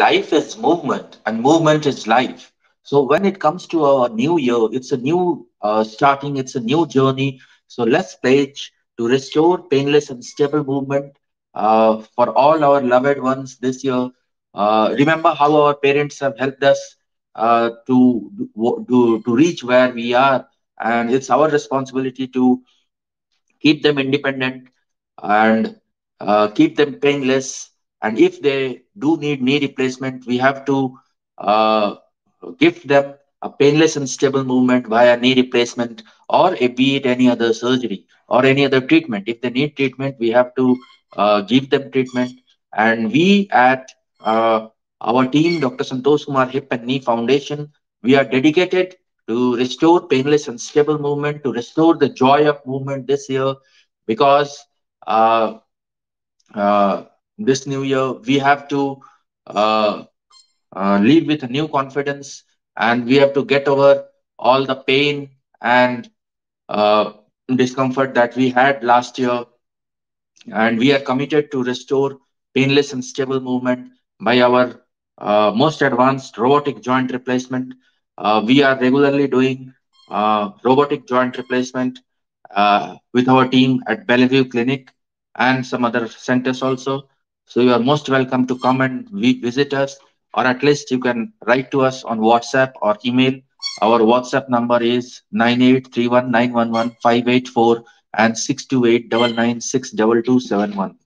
life is movement and movement is life. So when it comes to our new year, it's a new uh, starting, it's a new journey. So let's pledge to restore painless and stable movement uh, for all our loved ones this year. Uh, remember how our parents have helped us uh, to, to, to reach where we are. And it's our responsibility to keep them independent and uh, keep them painless. And if they do need knee replacement, we have to uh, give them a painless and stable movement via knee replacement or a, be it any other surgery or any other treatment. If they need treatment, we have to uh, give them treatment. And we at uh, our team, Dr. Santosh Kumar Hip and Knee Foundation, we are dedicated to restore painless and stable movement, to restore the joy of movement this year, because uh, uh, this new year we have to uh, uh, lead with a new confidence and we have to get over all the pain and uh, discomfort that we had last year and we are committed to restore painless and stable movement by our uh, most advanced robotic joint replacement. Uh, we are regularly doing uh, robotic joint replacement uh, with our team at Belle Vue Clinic and some other centers also. So you are most welcome to come and visit us, or at least you can write to us on WhatsApp or email. Our WhatsApp number is 9831911584 and 628 996 2271.